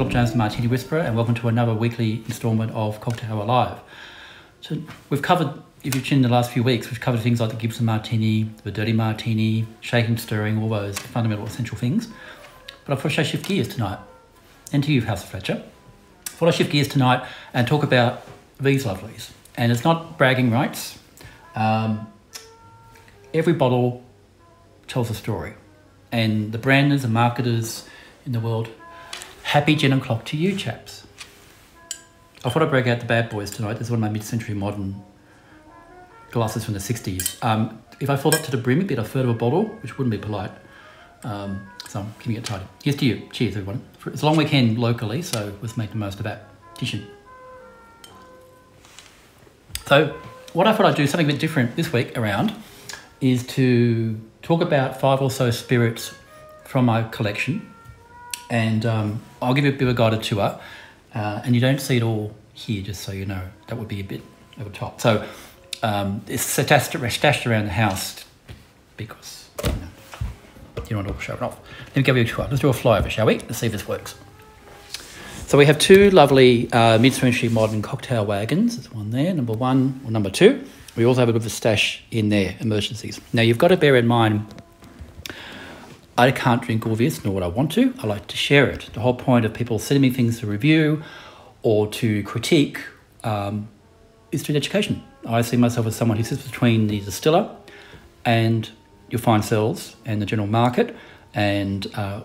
Phillip the Martini Whisperer, and welcome to another weekly instalment of Cocktail Hour Live. So we've covered, if you've tuned in the last few weeks, we've covered things like the Gibson Martini, the Dirty Martini, shaking, stirring, all those fundamental essential things. But I thought I'd shift gears tonight, and to you, House of Fletcher. I thought I'd shift gears tonight and talk about these lovelies. And it's not bragging rights. Um, every bottle tells a story. And the branders and marketers in the world, happy gin and clock to you chaps. I thought I'd break out the bad boys tonight. This is one of my mid-century modern glasses from the 60s. Um, if I filled up to the brim, it'd be a third of a bottle, which wouldn't be polite. Um, so I'm keeping it tidy. Here's to you. Cheers, everyone. It's a long weekend locally, so let's make the most of that. Titian. So what I thought I'd do, something a bit different this week around, is to talk about five or so spirits from my collection. And um, I'll give you a bit of a guided tour. Uh, and you don't see it all here, just so you know. That would be a bit over top. So um, it's stashed, around the house because you, know, you don't want to show it off. Let me give you a tour. Let's do a flyover, shall we? Let's see if this works. So we have two lovely uh, mid-century modern cocktail wagons. There's one there, number one or number two. We also have a bit of a stash in there, emergencies. Now you've got to bear in mind, I can't drink all this, nor would I want to. I like to share it. The whole point of people sending me things to review or to critique um, is through education. I see myself as someone who sits between the distiller and your fine cells and the general market and uh,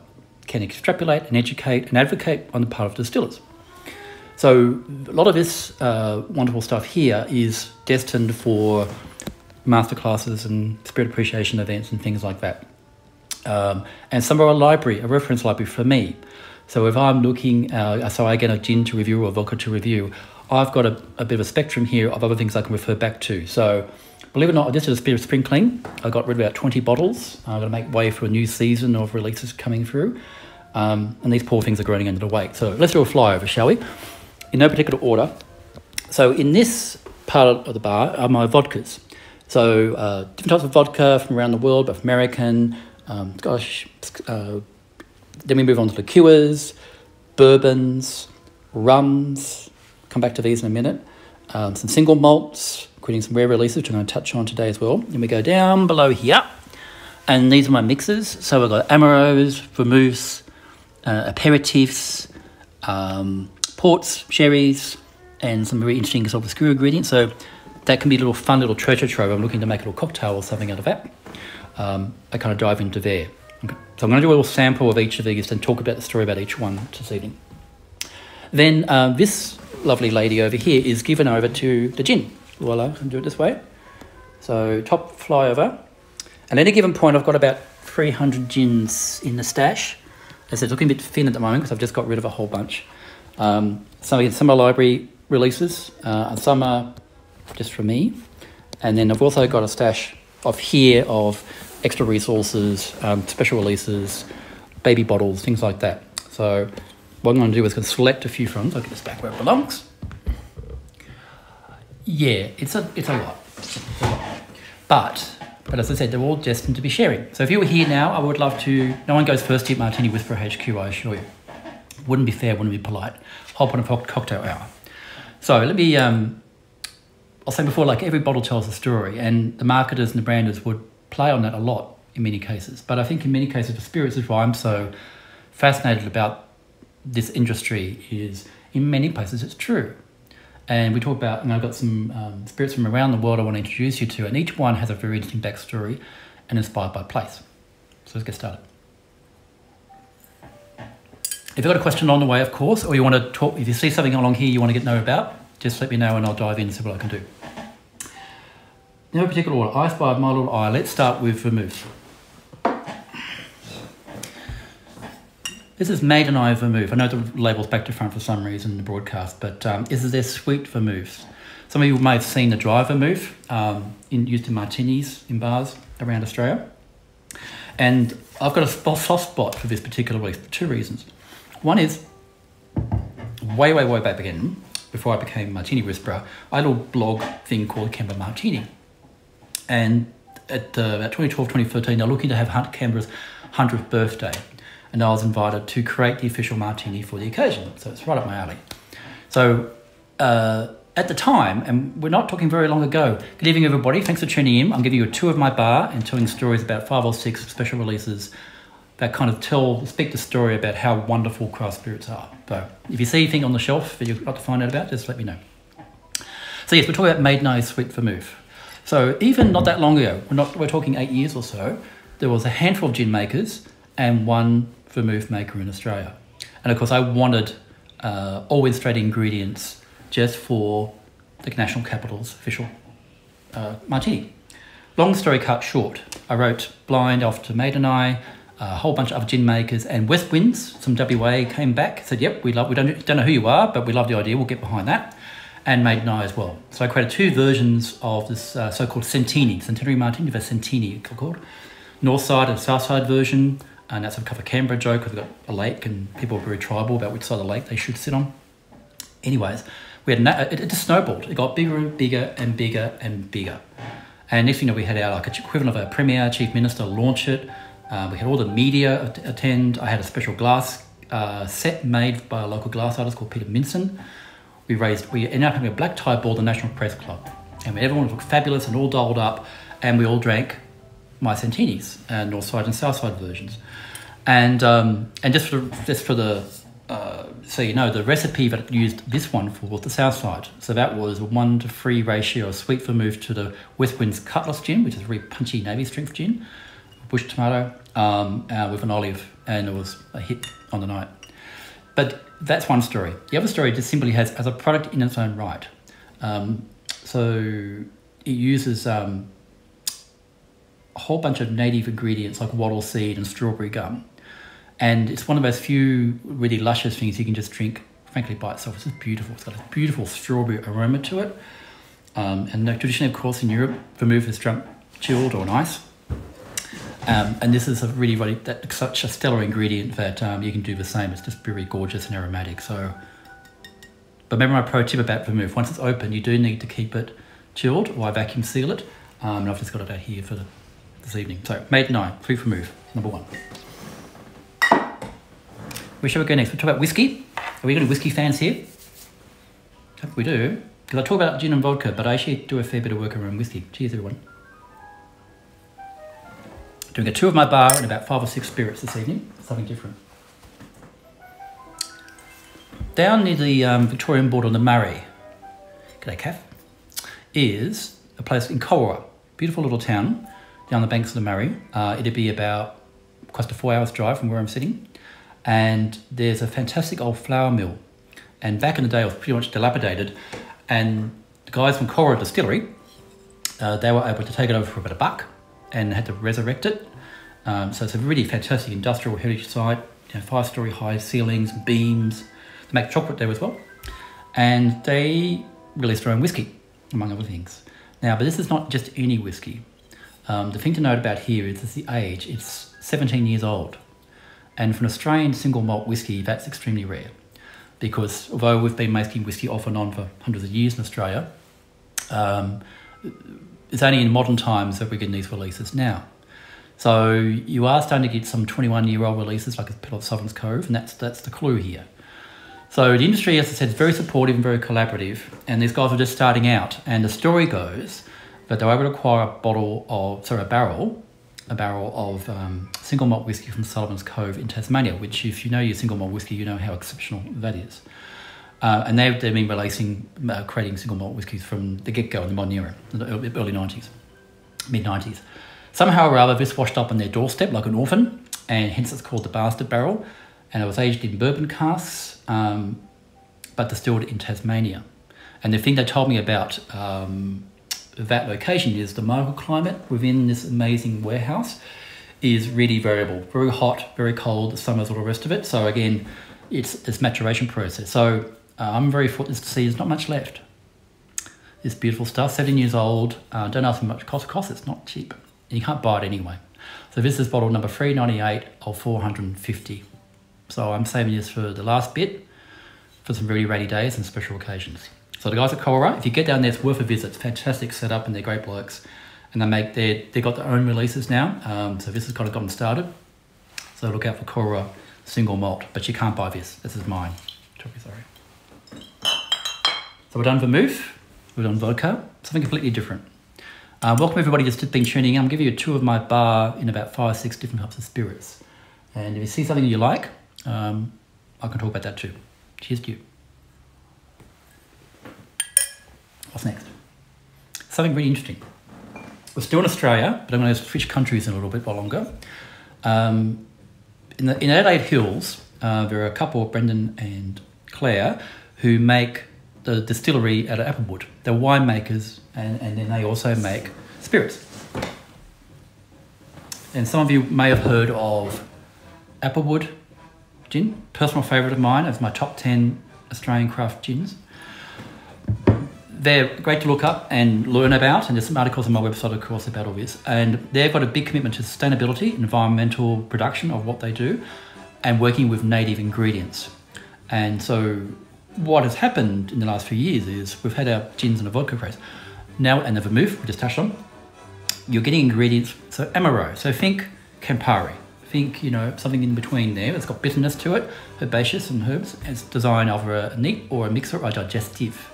can extrapolate and educate and advocate on the part of distillers. So a lot of this uh, wonderful stuff here is destined for masterclasses and spirit appreciation events and things like that. Um, and some are a library, a reference library for me. So if I'm looking, uh, so I get a gin to review or vodka to review, I've got a, a, bit of a spectrum here of other things I can refer back to. So believe it or not, this is a spirit spring clean. I got rid of about 20 bottles. I'm going to make way for a new season of releases coming through. Um, and these poor things are growing under the weight. So let's do a flyover, shall we? In no particular order. So in this part of the bar are my vodkas. So uh, different types of vodka from around the world, both American, um, gosh, uh, then we move on to liqueurs, bourbons, rums. Come back to these in a minute. Um, some single malts, including some rare releases, which I'm going to touch on today as well. Then we go down below here, and these are my mixes. So we've got Amaros, vermouths, uh, aperitifs, um, ports, sherries, and some very interesting sort of obscure ingredients. So that can be a little fun little treasure trove. I'm looking to make a little cocktail or something out of that. Um, I kind of dive into there. Okay. So I'm going to do a little sample of each of these and talk about the story about each one this evening. Then uh, this lovely lady over here is given over to the gin. Voila, I can do it this way. So top flyover. And at any given point, I've got about 300 gins in the stash. As it's looking a bit thin at the moment because I've just got rid of a whole bunch. Um, some, some are library releases, uh, and some are just for me. And then I've also got a stash of here of extra resources, um, special releases, baby bottles, things like that. So what I'm going to do is going to select a few from. I'll get this back where it belongs. Yeah, it's a it's a lot, a but but as I said, they're all destined to be sharing. So if you were here now, I would love to. No one goes first to Martini Whisperer HQ, I assure you. Wouldn't be fair, wouldn't be polite. Whole point of cocktail hour. So let me. Um, I'll say before, like every bottle tells a story, and the marketers and the branders would play on that a lot in many cases. But I think in many cases, the spirits is why I'm so fascinated about this industry. Is in many places it's true. And we talk about, and I've got some um, spirits from around the world I want to introduce you to, and each one has a very interesting backstory and inspired by place. So let's get started. If you've got a question along the way, of course, or you want to talk, if you see something along here you want to get know about, just let me know and I'll dive in and see what I can do. No particular order, Ice by my little eye. Let's start with vermouth. This is Made Maidenii Vermouth. I know the label's back to front for some reason in the broadcast, but um, this is their sweet vermouth. Some of you may have seen the dry vermouth um, in, used in martinis in bars around Australia. And I've got a soft spot for this particular release for two reasons. One is, way, way, way back again, before I became Martini Whisperer, I had a little blog thing called Canberra Martini. And at uh, about 2012, 2013, they're looking to have Hunt Canberra's 100th birthday. and I was invited to create the official martini for the occasion. So it's right up my alley. So uh, at the time, and we're not talking very long ago, good evening everybody, thanks for tuning in. I'm giving you a tour of my bar and telling stories about five or six special releases that kind of tell, speak the story about how wonderful craft spirits are. So if you see anything on the shelf that you'd like to find out about, just let me know. So yes, we're talking about Maidenii Sweet Vermouth. So even not that long ago, we're, not, we're talking eight years or so, there was a handful of gin makers and one vermouth maker in Australia. And of course, I wanted uh, always straight ingredients just for the national capital's official uh, martini. Long story cut short, I wrote Blind off to Maidenii, a whole bunch of other gin makers, and West Winds, some WA, came back, said, "Yep, we love. We don't don't know who you are, but we love the idea. We'll get behind that." And Maidenii as well. So I created two versions of this uh, so-called Centini, Centenary Martini, the Centini called, North Side and South Side version and that's a a Canberra joke because we've got a lake and people are very tribal about which side of the lake they should sit on. Anyways, we had it, it just snowballed. It got bigger and bigger and bigger and bigger. And next thing you know, we had our like equivalent of a premier chief minister launch it. Uh, we had all the media attend. I had a special glass uh, set made by a local glass artist called Peter Minson. We raised, we ended up having a black tie ball, at the National Press Club, and everyone looked fabulous and all dolled up, and we all drank my Centinis, uh, North Side and South Side versions. And um, and just for just for the uh, so you know the recipe that used this one for was the south side. So that was a one to three ratio of sweet vermouth to the West Winds Cutlass gin, which is a very punchy navy strength gin, bush tomato um, uh, with an olive, and it was a hit on the night. But that's one story. The other story just simply has as a product in its own right. Um, so it uses um, a whole bunch of native ingredients like wattle seed and strawberry gum and it's one of those few really luscious things you can just drink, frankly, by itself. It's just beautiful. It's got a beautiful strawberry aroma to it. Um, and traditionally, of course, in Europe, vermouth is drunk chilled or on ice. Um, and this is a really, really that, such a stellar ingredient that um, you can do the same. It's just very gorgeous and aromatic. So, but remember my pro tip about vermouth: once it's open, you do need to keep it chilled or I vacuum seal it. Um, and I've just got it out here for the, this evening. So, Maidenii, free vermouth, number one. Where shall we go next? We talk about whiskey. Are we got any whiskey fans here? I hope we do. Because I talk about gin and vodka, but I actually do a fair bit of work around whiskey. Cheers, everyone. Doing a tour of my bar and about five or six spirits this evening. Something different. Down near the um, Victorian border on the Murray, g'day Kath, is a place in Corowa. Beautiful little town down the banks of the Murray. Uh, it'd be about close to four hours drive from where I'm sitting and there's a fantastic old flour mill. And back in the day, it was pretty much dilapidated. And the guys from Corowa Distillery, uh, they were able to take it over for about a buck and had to resurrect it. Um, so it's a really fantastic industrial heritage site, you know, five story high ceilings, beams. They make chocolate there as well. And they released their own whiskey, among other things. Now, but this is not just any whiskey. Um, the thing to note about here is the age. It's 17 years old. And for an Australian single malt whisky, that's extremely rare. Because although we've been making whisky off and on for hundreds of years in Australia, um, it's only in modern times that we're getting these releases now. So you are starting to get some 21 year old releases like a Pit of Sullivan's Cove, and that's, that's the clue here. So the industry, as I said, is very supportive and very collaborative, and these guys are just starting out. And the story goes that they were able to acquire a bottle of, sorry, a barrel a barrel of um, single malt whiskey from Sullivan's Cove in Tasmania, which, if you know your single malt whiskey, you know how exceptional that is. Uh, and they've, they've been releasing, uh, creating single malt whiskies from the get go in the modern era, the early, early 90s, mid 90s. Somehow or other, this washed up on their doorstep like an orphan, and hence it's called the Bastard Barrel. And it was aged in bourbon casks, um, but distilled in Tasmania. And the thing they told me about um, that location is the microclimate within this amazing warehouse is really variable, very hot, very cold, the summers, all the rest of it. So again, it's this maturation process. So uh, I'm very fortunate to see there's not much left. This beautiful stuff, seven years old. Uh, don't ask me much cost. Cost it's not cheap. You can't buy it anyway. So this is bottle number 398 of 450. So I'm saving this for the last bit for some really rainy days and special occasions. So the guys at Corowa, if you get down there, it's worth a visit. It's fantastic setup and they're great blokes. And they make their, they've got their own releases now. Um, so this has kind of gotten started. So look out for Corowa single malt, but you can't buy this. This is mine. Sorry. So we're done vermouth, we're done vodka, something completely different. Uh, welcome everybody just been tuning in. I'm giving you a tour of my bar in about five, six different types of spirits. And if you see something you like, um, I can talk about that too. Cheers to you. What's next? Something really interesting. We're still in Australia, but I'm going to switch countries in a little bit while longer. Um, in the in Adelaide Hills, uh, there are a couple, Brendan and Claire, who make the distillery of Applewood. They're winemakers, and, and then they also make spirits. And some of you may have heard of Applewood gin, personal favourite of mine, as my top 10 Australian craft gins. They're great to look up and learn about, and there's some articles on my website, of course, about all this. And they've got a big commitment to sustainability, environmental production of what they do, and working with native ingredients. And so, what has happened in the last few years is we've had our gins and a vodka craze. Now, and the vermouth, we just touched on, you're getting ingredients, so Amaro. So, think Campari think you know something in between there. It's got bitterness to it, herbaceous and herbs. It's designed either a neat or a mixer or a digestive.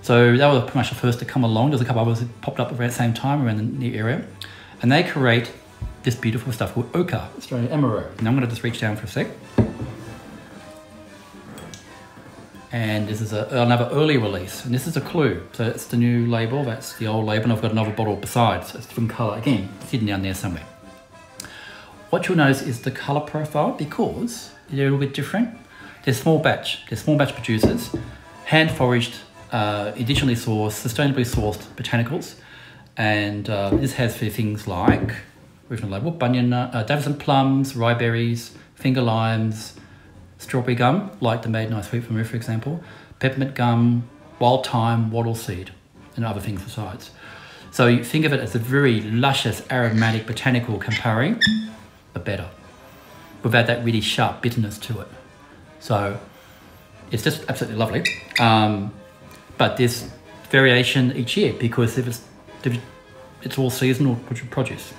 So that was pretty much the first to come along. There's a couple others that popped up around the same time around the new area, and they create this beautiful stuff called Okar, Australian Amaro. Now I'm going to just reach down for a sec. And this is a, another early release, and this is a clue. So it's the new label, that's the old label, and I've got another bottle besides. So it's a different colour, again, sitting down there somewhere. What you'll notice is the color profile because they're a little bit different. They're small batch, they're small batch producers, hand foraged, uh, additionally sourced, sustainably sourced botanicals. And uh, this has for things like original label, bunyan, uh, Davidson plums, riberries, finger limes, strawberry gum, like the Maidenii Sweet from for example, peppermint gum, wild thyme, wattle seed, and other things besides. So you think of it as a very luscious, aromatic botanical Campari the better, without that really sharp bitterness to it. So it's just absolutely lovely. Um, but there's variation each year because if it's, if it's all seasonal produce.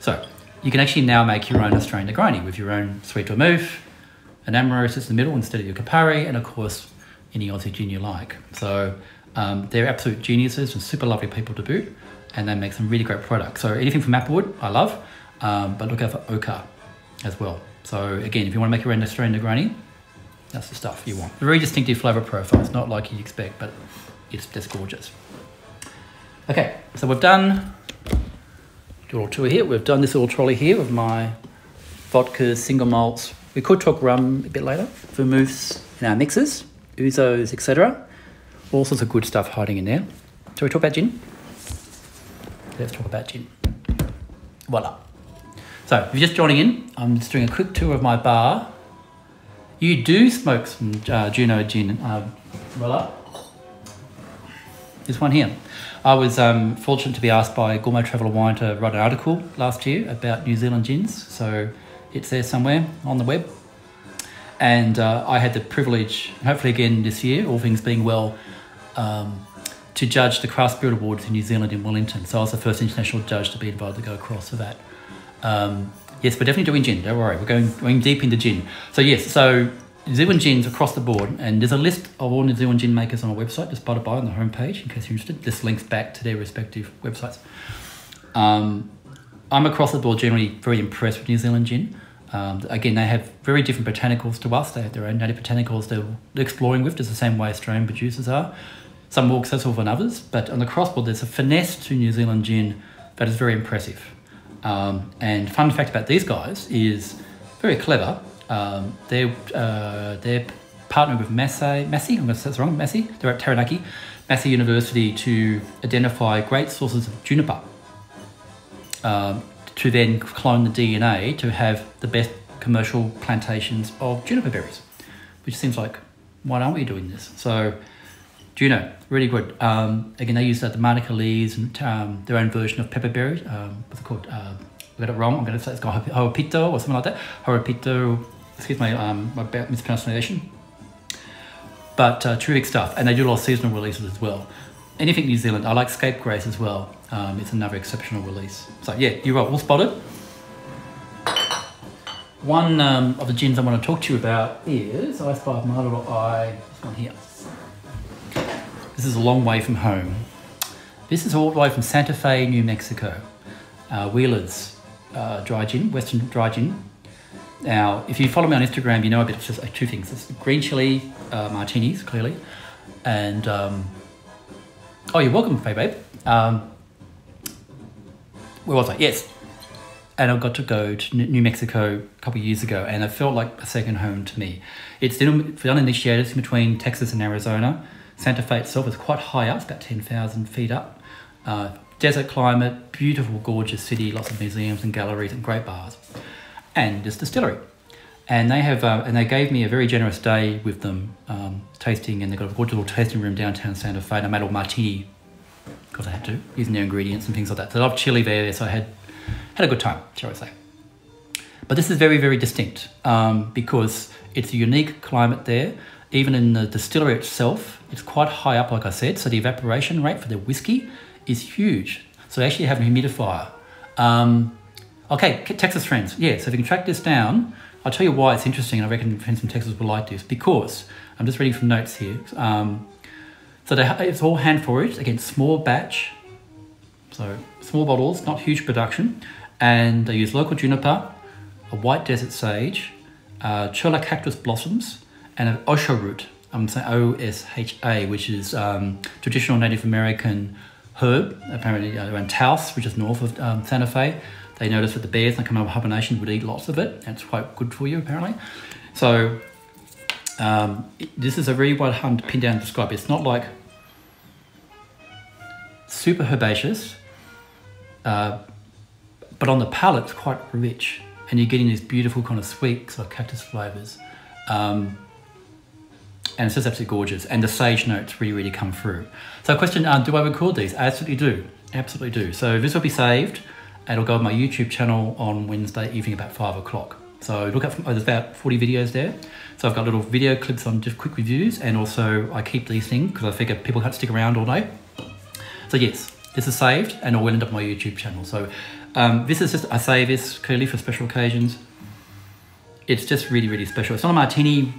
So you can actually now make your own Australian Negroni with your own sweet vermouth, an Amaro sits in the middle instead of your Campari, and of course any Aussie gin you like. So um, they're absolute geniuses and super lovely people to boot, and they make some really great products. So anything from Applewood, I love um, but look out for Okar as well. So again, if you want to make your own Australian Negroni, that's the stuff you want. Very distinctive flavour profile. It's not like you'd expect, but it's just gorgeous. Okay, so we've done little tour here. We've done this little trolley here with my vodkas, single malts. We could talk rum a bit later, vermouths in our mixes, ouzos, etc. All sorts of good stuff hiding in there. Shall we talk about gin? Let's talk about gin. Voila. So, if you're just joining in, I'm just doing a quick tour of my bar. You do smoke some uh, Juno gin, uh, voila. This one here. I was um, fortunate to be asked by Gourmet Traveller Wine to write an article last year about New Zealand gins, so it's there somewhere on the web. And uh, I had the privilege, hopefully again this year, all things being well, um, to judge the Craft Spirit Awards in New Zealand in Wellington. So I was the first international judge to be invited to go across for that. Um, yes, we're definitely doing gin. Don't worry, we're going going deep into gin. So yes, so New Zealand gins across the board, and there's a list of all New Zealand gin makers on our website, just by the by on the homepage, in case you're interested. This links back to their respective websites. Um, I'm across the board generally very impressed with New Zealand gin. Um, again, they have very different botanicals to us. They have their own native botanicals they're exploring with, just the same way Australian producers are. Some more successful than others, but on the cross board, there's a finesse to New Zealand gin that is very impressive. Um, and fun fact about these guys is very clever. Um, they're uh, they're partnered with Massey, Massey, I'm going to say this wrong, Massey. They're at Taranaki, Massey University to identify great sources of juniper. Um, to then clone the DNA to have the best commercial plantations of juniper berries, which seems like why aren't we doing this? So Juno, really good. Um, again, they use uh, the Manuka leaves and um, their own version of pepperberry. Um, what's it called? Uh, I got it wrong. I'm going to say it's called Horopito or something like that. Horopito, excuse my, um, my mispronunciation. But uh, terrific stuff. And they do a lot of seasonal releases as well. Anything New Zealand. I like Scapegrace as well. Um, it's another exceptional release. So yeah, you're right. All spotted. one um, of the gins I want to talk to you about is I spy my little eye. This one here. This is a long way from home. This is all the way from Santa Fe, New Mexico. Uh, Wheeler's uh, dry gin, Western dry gin. Now, if you follow me on Instagram, you know a bit of just two things. It's green chili uh, martinis, clearly, and um, oh, you're welcome, Faye Babe. Um, where was I? Yes, and I got to go to New Mexico a couple of years ago, and it felt like a second home to me. It's for uninitiated, it's between Texas and Arizona. Santa Fe itself is quite high up, it's about 10,000 feet up. Uh, desert climate, beautiful, gorgeous city, lots of museums and galleries and great bars, and this distillery. And they have, uh, and they gave me a very generous day with them um, tasting, and they've got a gorgeous little tasting room downtown Santa Fe. And I made a martini because I had to, using their ingredients and things like that. So I love chili there, so I had had a good time, shall I say. But this is very, very distinct um, because it's a unique climate there. Even in the distillery itself, it's quite high up, like I said. So the evaporation rate for the whiskey is huge. So they actually have a humidifier. Um, okay, Texas friends. Yeah, so if you can track this down, I'll tell you why it's interesting. I reckon friends from Texas will like this because I'm just reading from notes here. Um, so they, it's all hand foraged again, small batch, so small bottles, not huge production, and they use local juniper, a white desert sage, uh, cholla cactus blossoms, and an osha root. I'm saying O S H A, which is um, traditional Native American herb, apparently uh, around Taos, which is north of um, Santa Fe. They noticed that the bears that come out of hibernation would eat lots of it, and it's quite good for you, apparently. So, um, this is a very hard to pin down and describe. It's not like super herbaceous, uh, but on the palate, it's quite rich, and you're getting these beautiful kind of sweet sort of cactus flavors. Um, and it's just absolutely gorgeous. And the sage notes really, really come through. So, question: uh, Do I record these? I absolutely do. Absolutely do. So this will be saved. It'll go on my YouTube channel on Wednesday evening about five o'clock. So look up. Oh, there's about 40 videos there. So I've got little video clips on just quick reviews, and also I keep these things because I figure people can't stick around all day. So yes, this is saved, and it will end up on my YouTube channel. So um, this is just I save this clearly for special occasions. It's just really, really special. It's not a martini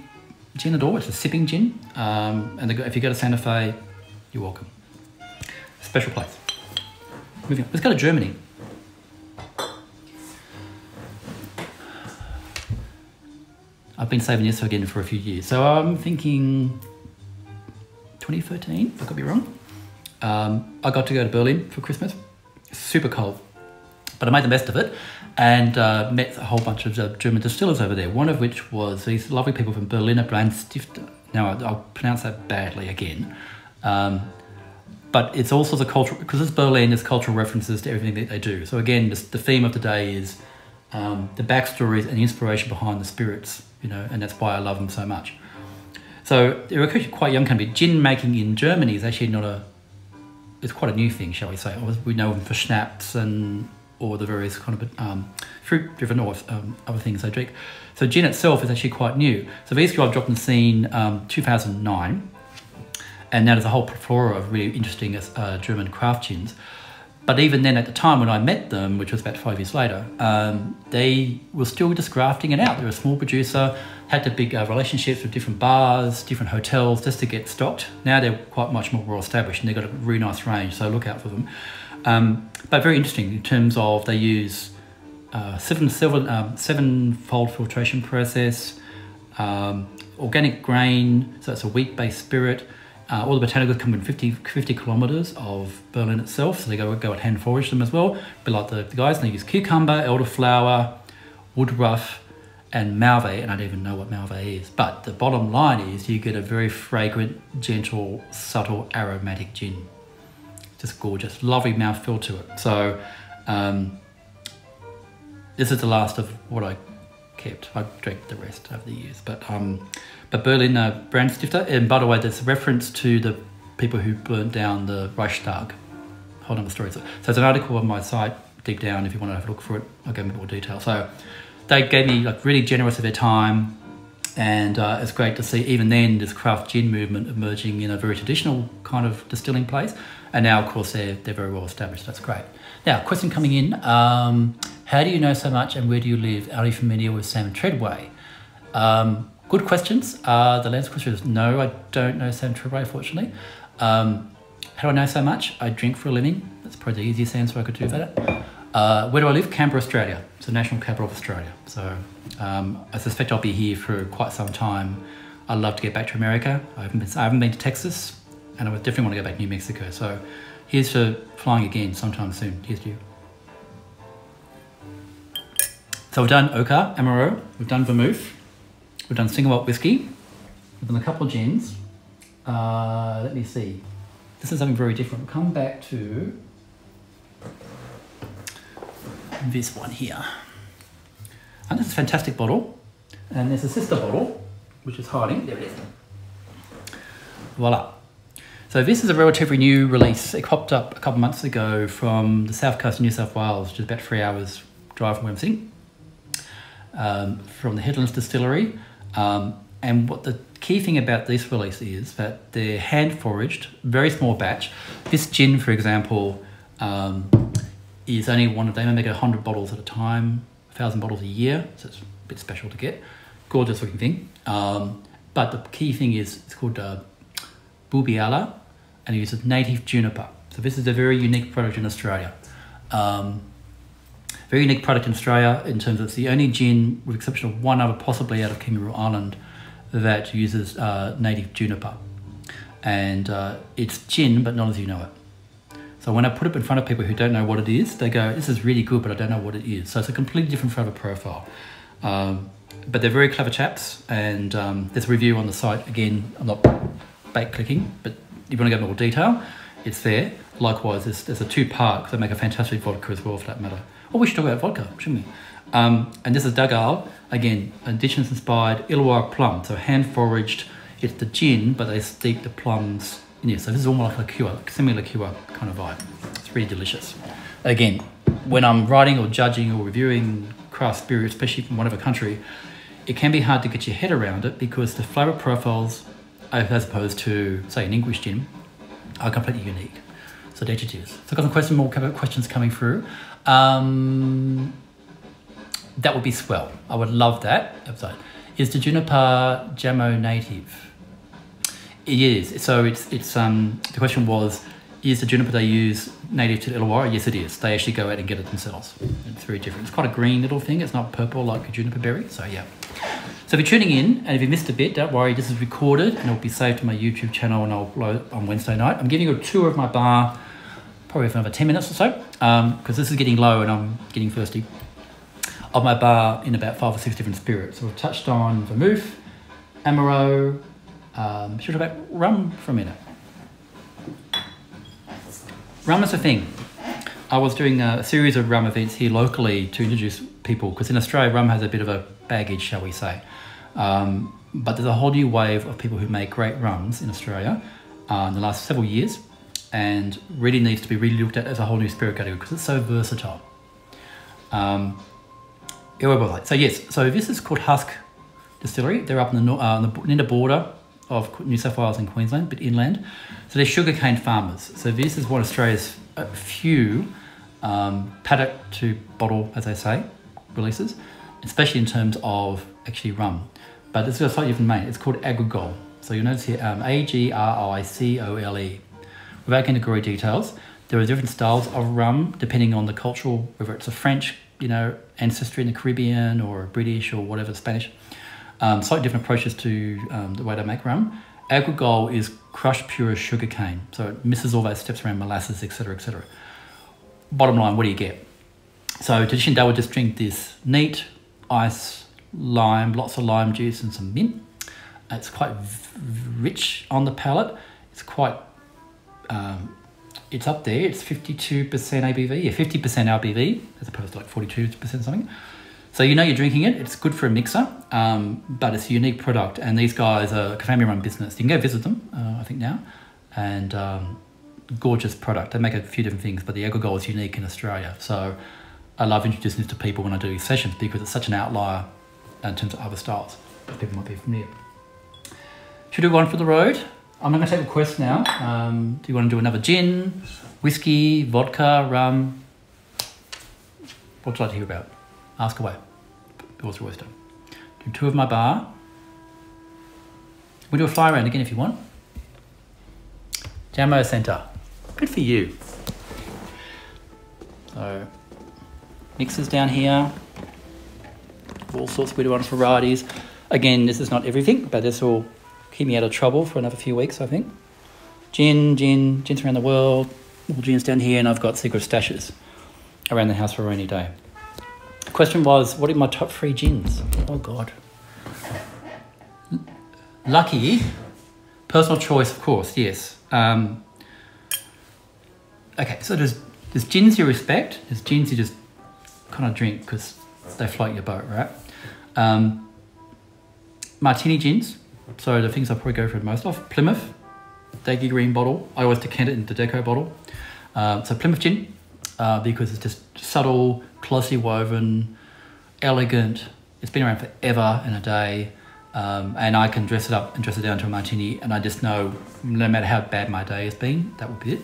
gin at all. It's a sipping gin. Um, and if you go to Santa Fe, you're welcome. Special place. Moving on. Let's go to Germany. I've been saving this again for a few years. So I'm thinking 2013, I could be wrong. Um, I got to go to Berlin for Christmas. Super cold, but I made the best of it and uh, met a whole bunch of uh, German distillers over there. One of which was these lovely people from Berliner Brandstifter. Now I'll pronounce that badly again, um, but it's also the cultural because it's Berlin. There's cultural references to everything that they do. So again, the theme of the day is um, the backstories and the inspiration behind the spirits. You know, and that's why I love them so much. So they're quite young company. Gin making in Germany is actually not a it's quite a new thing, shall we say. We know them for schnapps and or the various kind of um, fruit-driven or um, other things they drink. So gin itself is actually quite new. So these guys dropped on the scene um, 2009, and now there's a whole plethora of really interesting uh, German craft gins. But even then, at the time when I met them, which was about five years later, um, they were still just grafting it out. They're a small producer, had to big uh, relationships with different bars, different hotels, just to get stocked. Now they're quite much more well established, and they've got a really nice range. So look out for them. Um, but very interesting in terms of they use uh, seven, seven, um, seven-fold filtration process, um, organic grain, so it's a wheat-based spirit. Uh, all the botanicals come in 50, 50 kilometres of Berlin itself, so they go, go at hand forage them as well. But like the, the guys, they use cucumber, elderflower, woodruff, and Malve, and I don't even know what Malve is. But the bottom line is you get a very fragrant, gentle, subtle, aromatic gin just gorgeous, lovely mouthfeel to it. So um, this is the last of what I kept. I drank the rest over the years, but um, but Berlin uh, Brandstifter. And by the way, there's a reference to the people who burnt down the Reichstag. Hold on the story. So, there's an article on my site deep down if you want to have a look for it. I'll go into more detail. So they gave me like really generous of their time. And uh, it's great to see even then this craft gin movement emerging in a very traditional kind of distilling place. And now, of course, they're, they're very well established. That's great. Now, question coming in um, How do you know so much and where do you live? Are you familiar with Sam Treadway? Um, good questions. Uh, the last question is no, I don't know Sam Treadway, fortunately. Um, how do I know so much? I drink for a living. That's probably the easiest answer I could do for that. Uh, where do I live? Canberra, Australia. It's the national capital of Australia. So um, I suspect I'll be here for quite some time. I'd love to get back to America. I haven't been, I haven't been to Texas, and I would definitely want to go back to New Mexico. So here's to flying again sometime soon. Here's to you. So we've done Okar, Amaro, we've done Vermouth, we've done single malt whiskey, we've done a couple of gins. Uh, let me see. This is something very different. We'll come back to this one here. And this is a fantastic bottle. And there's a sister bottle, which is hiding. There it is. Voila. So this is a relatively new release. It popped up a couple months ago from the south coast of New South Wales, just about three hours drive from where I'm sitting, um, from the Headlands Distillery. Um, and what the key thing about this release is that they're hand foraged, very small batch. This gin, for example, um, is only one of them. They make 100 bottles at a time, 1,000 bottles a year, so it's a bit special to get. Gorgeous looking thing. Um, but the key thing is it's called uh, Bubiala and it uses native juniper. So this is a very unique product in Australia. Um, very unique product in Australia in terms of it's the only gin, with exception of one other possibly out of Kangaroo Island, that uses uh, native juniper. And uh, it's gin, but not as you know it. So when I put it in front of people who don't know what it is, they go, this is really good, but I don't know what it is. So it's a completely different flavour profile. Um, but they're very clever chaps, and um, there's a review on the site. Again, I'm not bait clicking, but if you want to go into more detail, it's there. Likewise, there's, there's a two-part, they make a fantastic vodka as well, for that matter. Oh, we should talk about vodka, shouldn't we? Um, and this is Duggal, again, indigenous-inspired Illawarra plum, so hand-foraged. It's the gin, but they steep the plums yeah, so this is almost like a liqueur, like semi-liqueur kind of vibe. It's really delicious. Again, when I'm writing or judging or reviewing craft spirit, especially from whatever country, it can be hard to get your head around it because the flavour profiles, as opposed to, say, an English gin, are completely unique. So is. So I've got some question, more questions coming through. Um, that would be swell. I would love that. Is the juniper Jamo native? It is. So it's it's um the question was, is the juniper they use native to Illawarra? Yes, it is. They actually go out and get it themselves. It's very different. It's quite a green little thing. It's not purple like a juniper berry. So yeah. So if you're tuning in and if you missed a bit, don't worry. This is recorded and it'll be saved to my YouTube channel and I'll upload on Wednesday night. I'm giving you a tour of my bar, probably for another ten minutes or so, because um, this is getting low and I'm getting thirsty. Of my bar in about five or six different spirits. So we've touched on vermouth, amaro, um, should talk about rum for a minute. Rum is a thing. I was doing a series of rum events here locally to introduce people because in Australia, rum has a bit of a baggage, shall we say. Um, but there's a whole new wave of people who make great rums in Australia uh, in the last several years and really needs to be really looked at as a whole new spirit category because it's so versatile. Um, so yes, so this is called Husk Distillery. They're up in the, uh, in the border of New South Wales and Queensland, but inland. So they're sugarcane farmers. So this is one Australia's few um, paddock to bottle, as they say, releases, especially in terms of actually rum. But this is a slightly different name. It's called Agricole. So you'll notice here um, A G R I C O L E. Without getting into gory details, there are different styles of rum depending on the cultural, whether it's a French, you know, ancestry in the Caribbean or British or whatever Spanish um, slightly different approaches to um, the way they make rum. Agricole is crushed pure sugar cane, so it misses all those steps around molasses, etc., etc. Bottom line, what do you get? So traditionally, they would just drink this neat ice, lime, lots of lime juice and some mint. It's quite rich on the palate. It's quite, um, it's up there. It's 52% ABV, yeah, 50% ABV, as opposed to like 42% something. So you know you're drinking it. It's good for a mixer, um, but it's a unique product. And these guys are a family-run business. You can go visit them, uh, I think now, and um, gorgeous product. They make a few different things, but the Agricole is unique in Australia. So I love introducing this to people when I do sessions because it's such an outlier in terms of other styles. But people might be familiar. Should we do one for the road? I'm not going to take requests now. Um, do you want to do another gin, whiskey, vodka, rum? What would you like to hear about? Ask away. Yours always done. Do two of my bar. We'll do a fly round again if you want. Jamo Centre. Good for you. So, mixers down here. All sorts of ones, varieties. Again, this is not everything, but this will keep me out of trouble for another few weeks, I think. Gin, gin, gins around the world, all gins down here, and I've got secret stashes around the house for a rainy day. Question was, what are my top three gins? Oh, God. Lucky, personal choice, of course, yes. Um, okay, so there's, there's gins you respect, there's gins you just kind of drink because they float your boat, right? Um, martini gins, so the things I probably go for most of Plymouth, Daggy Green bottle. I always decant it into Deco bottle. Uh, so Plymouth gin, uh, because it's just subtle, closely woven, elegant. It's been around forever and a day. Um, and I can dress it up and dress it down to a martini, and I just know no matter how bad my day has been, that would be it.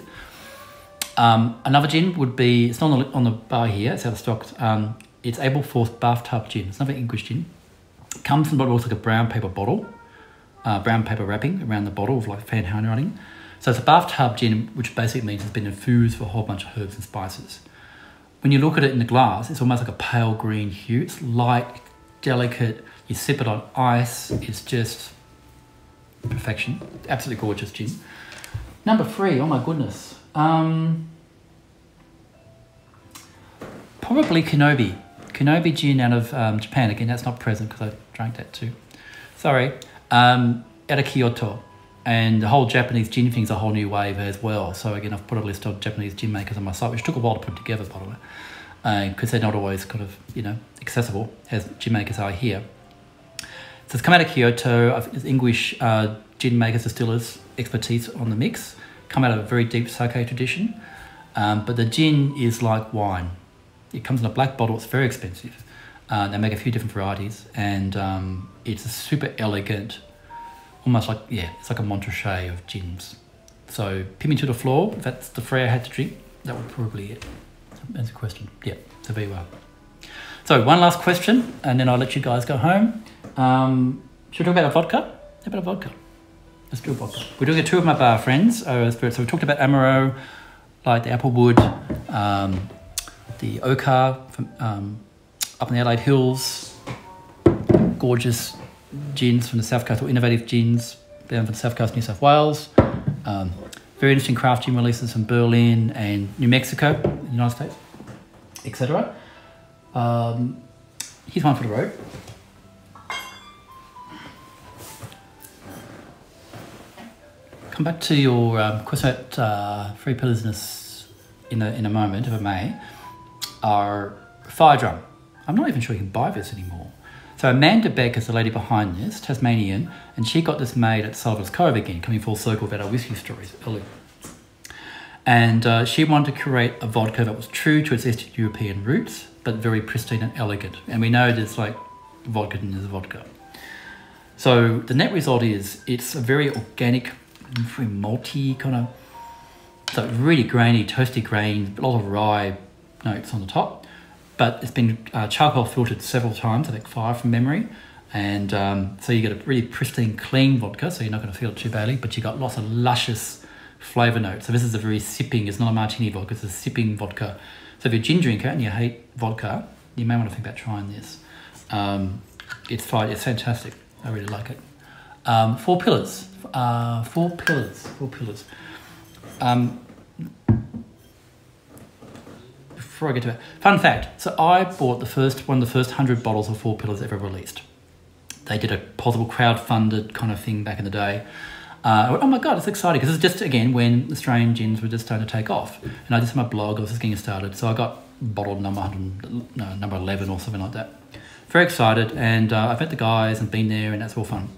Um, another gin would be it's not on the, on the bar here, it's out of stock. Um, it's Ableforth Bathtub Gin. It's another English gin. Comes in what looks like a brown paper bottle, uh, brown paper wrapping around the bottle of like fan handwriting. So it's a bathtub gin, which basically means it's been infused with a whole bunch of herbs and spices. When you look at it in the glass, it's almost like a pale green hue. It's light, delicate, you sip it on ice, it's just perfection. Absolutely gorgeous gin. Number three, oh my goodness. Um, probably Ki No Bi. Kenobi gin out of um, Japan. Again, that's not present because I drank that too. Sorry. Um, out of Kyoto. And the whole Japanese gin thing's a whole new wave as well. So again, I've put a list of Japanese gin makers on my site, which took a while to put together, by the way, because uh, they're not always kind of you know accessible as gin makers are here. So it's come out of Kyoto. English uh, gin makers, distillers, expertise on the mix. Come out of a very deep sake tradition. Um, but the gin is like wine. It comes in a black bottle. It's very expensive. Uh, they make a few different varieties, and um, it's a super elegant, almost like yeah, it's like a Montrachet of gins. So pin me to the floor. If that's the free I had to drink, that would probably it. That's a question. Yeah. So very well. So one last question, and then I'll let you guys go home. Um, should we talk about a vodka? How about a vodka? Let's do a vodka. We're doing a two of my bar friends, uh. So we talked about Amaro, like the Applewood, um, the Okar from um, up in the Adelaide Hills, gorgeous gins from the South Coast, or innovative gins down from the South Coast, New South Wales. Um, very interesting craft gin releases from Berlin and New Mexico, the United States, etc. Um, here's one for the road. come back to your um, question about uh, free pillars in a, in a moment, if I may. Our fire drum. I'm not even sure you can buy this anymore. So Amanda Beck is the lady behind this, Tasmanian, and she got this made at Sullivan's Cove again, coming full circle about our whiskey stories earlier. And uh, she wanted to create a vodka that was true to its Eastern European roots, but very pristine and elegant. And we know there's like vodka and there's vodka. So the net result is it's a very organic very malty kind of, so really grainy, toasty grain, a lot of rye notes on the top. But it's been uh, charcoal filtered several times, I think five from memory. And um, so you get a really pristine, clean vodka, so you're not going to feel it too badly, but you've got lots of luscious flavour notes. So this is a very sipping, it's not a martini vodka, it's a sipping vodka. So if you're a gin drinker and you hate vodka, you may want to think about trying this. Um, it's fine, it's fantastic. I really like it. Um, four pillars uh, four pillars. Four pillars. Um, before I get to it, fun fact. So I bought the first one of the first hundred bottles of Four Pillars ever released. They did a possible crowd-funded kind of thing back in the day. Uh, went, oh my god, it's exciting because it's just again when Australian gins were just starting to take off, and I just had my blog. I was just getting started, so I got bottle number hundred, no, number eleven or something like that. Very excited, and uh, I've met the guys and been there, and that's all fun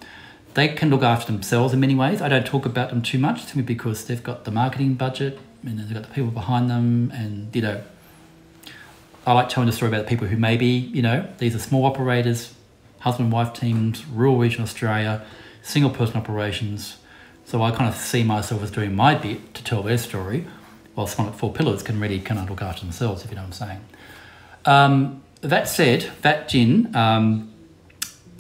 they can look after themselves in many ways. I don't talk about them too much simply because they've got the marketing budget and they've got the people behind them and you know I like telling the story about the people who maybe, you know, these are small operators, husband and wife teams, rural region Australia, single person operations. So I kind of see myself as doing my bit to tell their story, while at Four Pillars can really kind of look after themselves, if you know what I'm saying. Um, that said, that gin, um,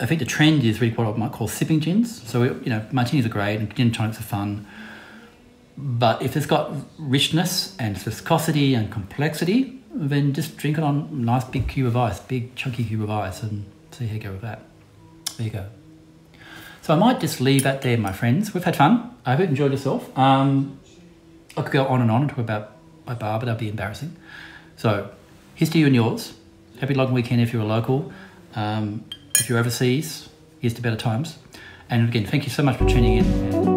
I think the trend is really what I might call sipping gins. So, you know, martinis are great and gin tonics are fun. But if it's got richness and viscosity and complexity, then just drink it on a nice big cube of ice, big chunky cube of ice, and see how you go with that. There you go. So I might just leave that there, my friends. We've had fun. I hope you enjoyed yourself. Um, I could go on and on and talk about my bar, but that'd be embarrassing. So, here's to you and yours. Happy long weekend if you're a local. Um, if you're overseas, here's to better times. And again, thank you so much for tuning in.